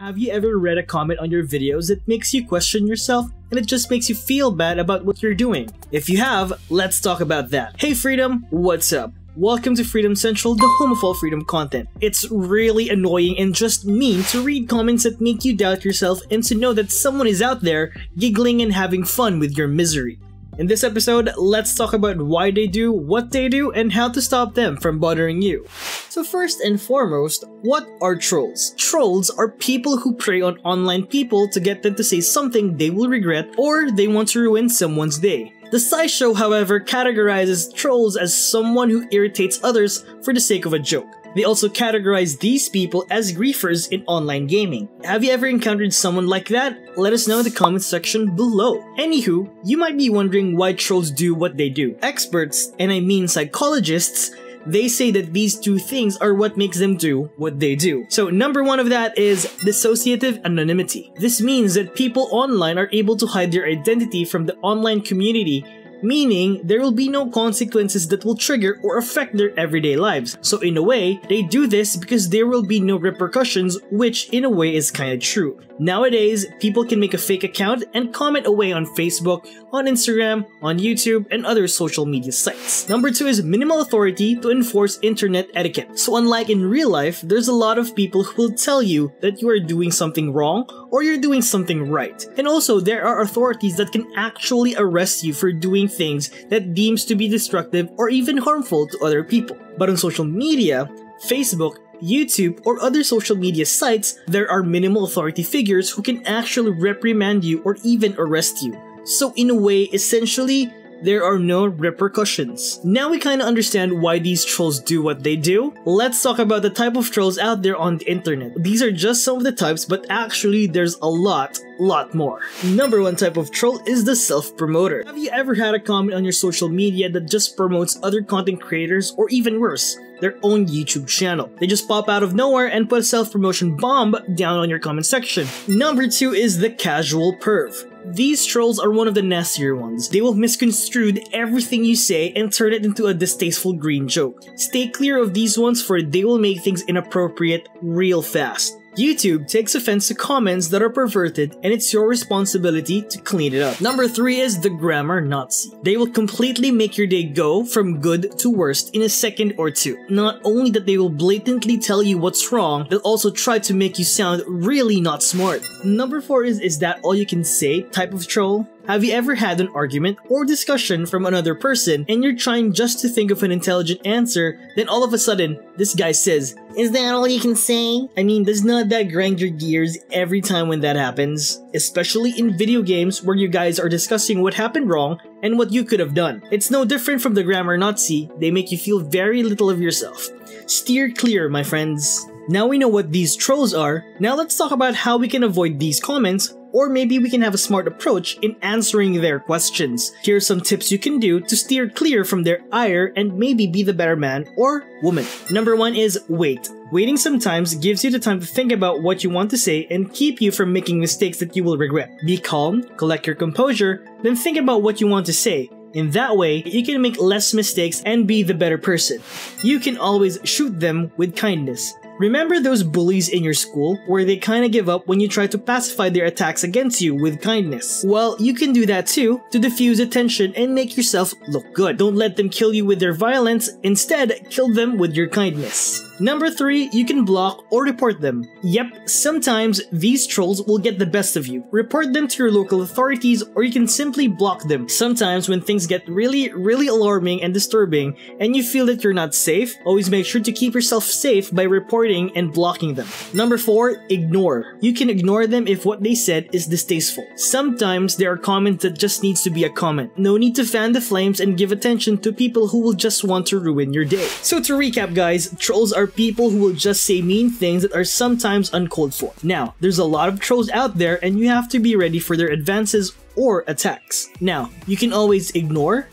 Have you ever read a comment on your videos that makes you question yourself and it just makes you feel bad about what you're doing? If you have, let's talk about that. Hey Freedom, what's up? Welcome to Freedom Central, the home of all freedom content. It's really annoying and just mean to read comments that make you doubt yourself and to know that someone is out there giggling and having fun with your misery. In this episode, let's talk about why they do what they do and how to stop them from bothering you. So first and foremost, what are trolls? Trolls are people who prey on online people to get them to say something they will regret or they want to ruin someone's day. The SciShow, however, categorizes trolls as someone who irritates others for the sake of a joke. They also categorize these people as griefers in online gaming. Have you ever encountered someone like that? Let us know in the comments section below. Anywho, you might be wondering why trolls do what they do. Experts, and I mean psychologists, they say that these two things are what makes them do what they do. So number one of that is dissociative anonymity. This means that people online are able to hide their identity from the online community meaning there will be no consequences that will trigger or affect their everyday lives. So in a way, they do this because there will be no repercussions, which in a way is kinda true. Nowadays, people can make a fake account and comment away on Facebook, on Instagram, on YouTube, and other social media sites. Number two is minimal authority to enforce internet etiquette. So unlike in real life, there's a lot of people who will tell you that you are doing something wrong or you're doing something right. And also, there are authorities that can actually arrest you for doing things that deems to be destructive or even harmful to other people. But on social media, Facebook, YouTube, or other social media sites, there are minimal authority figures who can actually reprimand you or even arrest you. So in a way, essentially, there are no repercussions. Now we kinda understand why these trolls do what they do. Let's talk about the type of trolls out there on the internet. These are just some of the types, but actually there's a lot, lot more. Number one type of troll is the self-promoter. Have you ever had a comment on your social media that just promotes other content creators or even worse, their own YouTube channel. They just pop out of nowhere and put a self-promotion bomb down on your comment section. Number 2 is the casual perv. These trolls are one of the nastier ones. They will misconstrue everything you say and turn it into a distasteful green joke. Stay clear of these ones for they will make things inappropriate real fast. YouTube takes offense to comments that are perverted and it's your responsibility to clean it up. Number 3 is the grammar Nazi. They will completely make your day go from good to worst in a second or two. Not only that they will blatantly tell you what's wrong, they'll also try to make you sound really not smart. Number 4 is is that all you can say type of troll? Have you ever had an argument or discussion from another person and you're trying just to think of an intelligent answer, then all of a sudden, this guy says, Is that all you can say? I mean, does not that grind your gears every time when that happens? Especially in video games where you guys are discussing what happened wrong and what you could have done. It's no different from the grammar Nazi, they make you feel very little of yourself. Steer clear, my friends. Now we know what these trolls are, now let's talk about how we can avoid these comments or maybe we can have a smart approach in answering their questions. Here are some tips you can do to steer clear from their ire and maybe be the better man or woman. Number one is wait. Waiting sometimes gives you the time to think about what you want to say and keep you from making mistakes that you will regret. Be calm, collect your composure, then think about what you want to say. In that way, you can make less mistakes and be the better person. You can always shoot them with kindness. Remember those bullies in your school where they kinda give up when you try to pacify their attacks against you with kindness? Well, you can do that too to diffuse attention and make yourself look good. Don't let them kill you with their violence, instead, kill them with your kindness. Number 3, you can block or report them. Yep, sometimes these trolls will get the best of you. Report them to your local authorities or you can simply block them. Sometimes when things get really, really alarming and disturbing and you feel that you're not safe, always make sure to keep yourself safe by reporting and blocking them. Number 4, ignore. You can ignore them if what they said is distasteful. Sometimes there are comments that just needs to be a comment. No need to fan the flames and give attention to people who will just want to ruin your day. So to recap guys, trolls are people who will just say mean things that are sometimes uncalled for. Now, there's a lot of trolls out there and you have to be ready for their advances or attacks. Now, you can always ignore,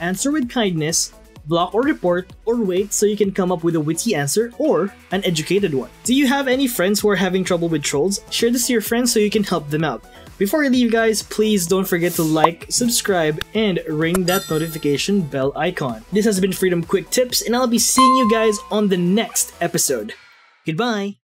answer with kindness, block or report, or wait so you can come up with a witty answer or an educated one. Do you have any friends who are having trouble with trolls? Share this to your friends so you can help them out. Before I leave guys, please don't forget to like, subscribe, and ring that notification bell icon. This has been Freedom Quick Tips, and I'll be seeing you guys on the next episode. Goodbye!